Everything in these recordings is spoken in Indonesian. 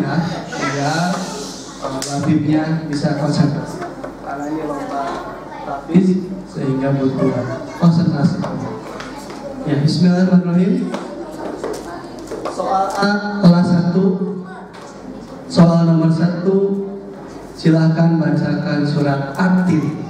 ya biar uh, Labibnya bisa konsentrasi. Karena ini lomba tapis sehingga butuh konsentrasi. Ya Bismillahirrahmanirrahim. Soal A kelas 1 soal nomor 1 silahkan bacakan surat At-Tin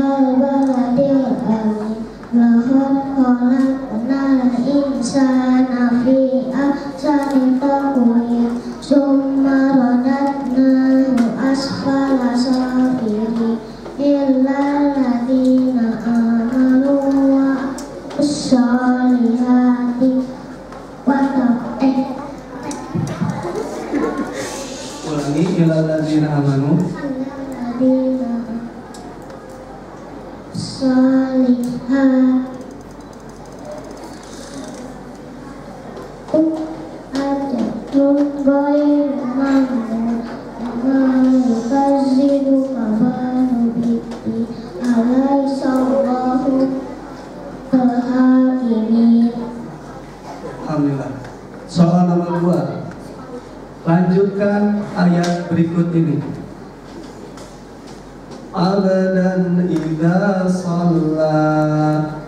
ilal ladzina amanu salihah ada tuh lanjutkan ayat berikut ini. Abadan idza shalla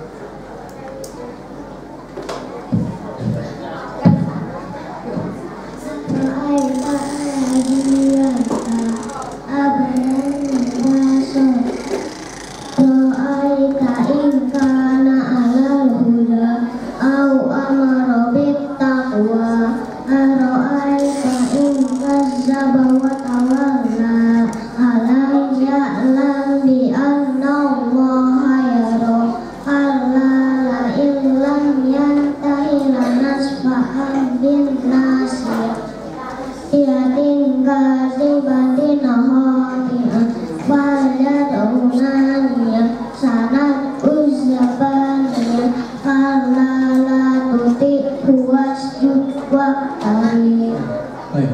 Baik.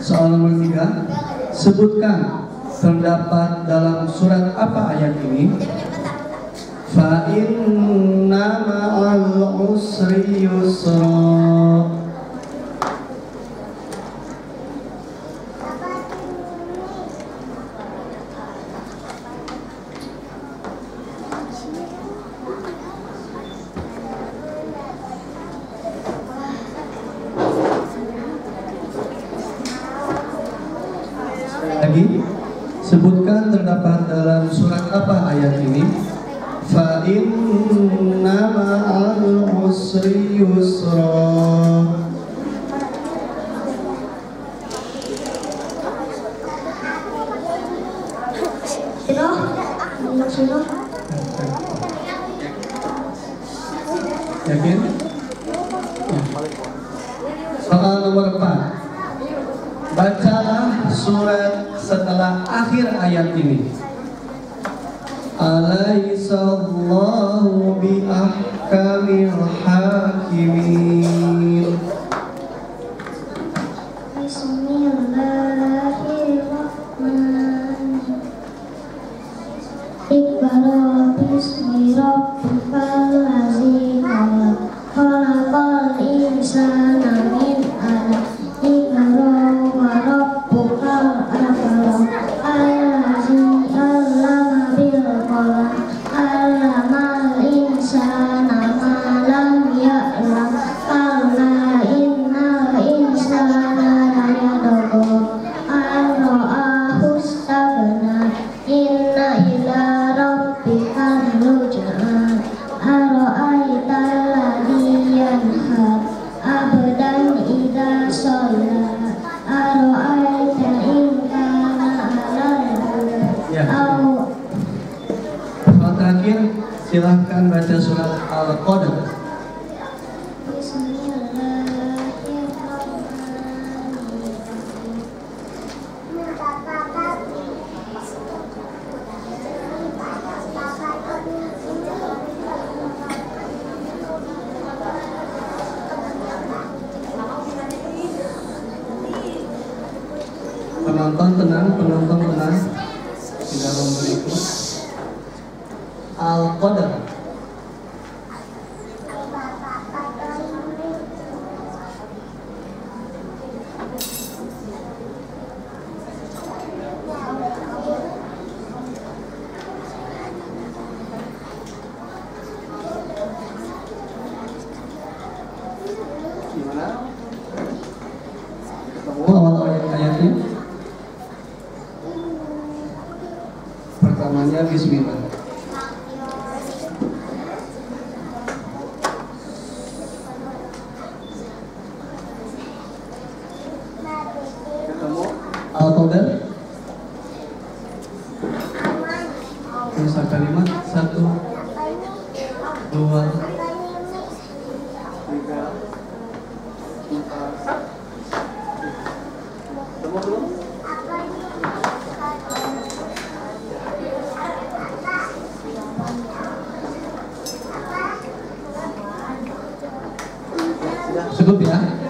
soal nomor tiga sebutkan terdapat dalam surat apa ayat ini? Fa'in nama al-usri yusra. Lagi sebutkan terdapat dalam surat apa ayat ini? Fa inna ma'al usri yusra. Yakin? Ya. soal nomor 4 bacalah surat setelah akhir ayat ini Alaisallahu bi ahkamil hakimin Bismillahirrahmanirrahim. Iqra bismi baca surat al-qadr. Penonton tenang, penonton tenang. Tidak memberiku. Al-Qadar. Ketemu awal ayat-ayatnya? Pertamanya Bismillah. Ketemu Al-Qadar. Kalimat satu, dua, tiga, empat. Cukup ya?